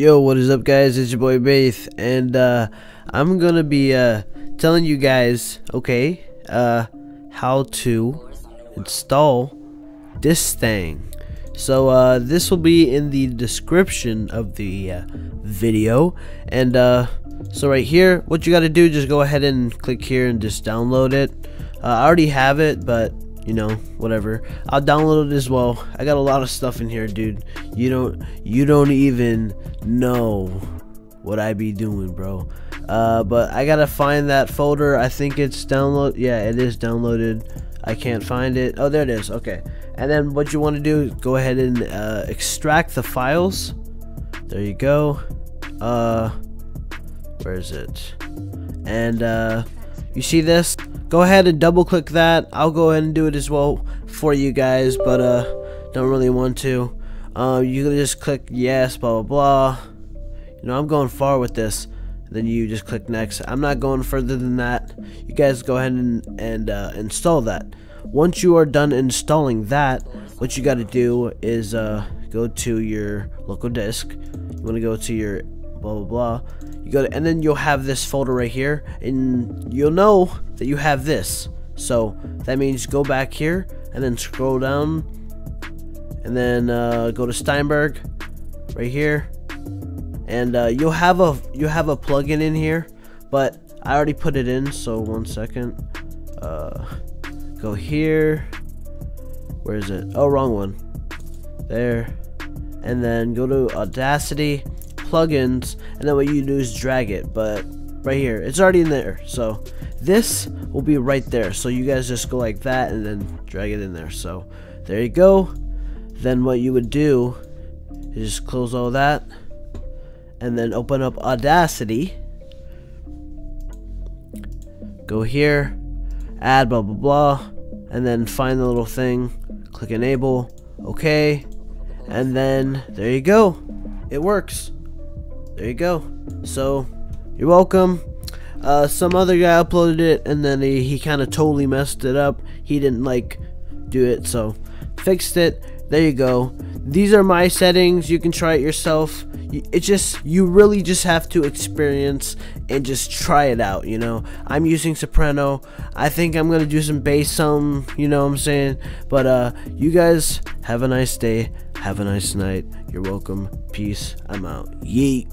Yo, what is up guys? It's your boy Bayth and uh, I'm gonna be uh, telling you guys, okay, uh, how to install this thing. So uh, this will be in the description of the uh, video and uh, so right here, what you gotta do, just go ahead and click here and just download it. Uh, I already have it, but you know whatever. I'll download it as well. I got a lot of stuff in here dude. You don't you don't even know what i be doing bro. Uh, but i gotta find that folder. I think it's download yeah it is downloaded. I can't find it. Oh there it is. Okay. And then what you want to do go ahead and uh, extract the files. There you go. Uh where is it? And uh you see this go ahead and double click that. I'll go ahead and do it as well for you guys but uh don't really want to. Uh, you can just click yes blah blah blah. You know I'm going far with this. Then you just click next. I'm not going further than that. You guys go ahead and, and uh, install that. Once you are done installing that what you got to do is uh, go to your local disk. You want to go to your blah blah blah. You go to, and then you'll have this folder right here and you'll know that you have this. So that means go back here and then scroll down and then uh, go to Steinberg right here. And uh, you'll have a you have a plugin in here but I already put it in so one second. Uh, go here. Where is it? Oh wrong one. There. And then go to Audacity plugins and then what you do is drag it but right here it's already in there so this will be right there so you guys just go like that and then drag it in there so there you go. Then what you would do is just close all that and then open up Audacity. Go here add blah blah blah and then find the little thing click enable okay and then there you go. It works there you go. So, you're welcome. Uh, some other guy uploaded it and then he, he kind of totally messed it up. He didn't like do it, so fixed it. There you go. These are my settings. You can try it yourself. It just you really just have to experience and just try it out. You know, I'm using soprano. I think I'm gonna do some bass, some. You know what I'm saying? But uh, you guys have a nice day. Have a nice night. You're welcome. Peace. I'm out. Yeet.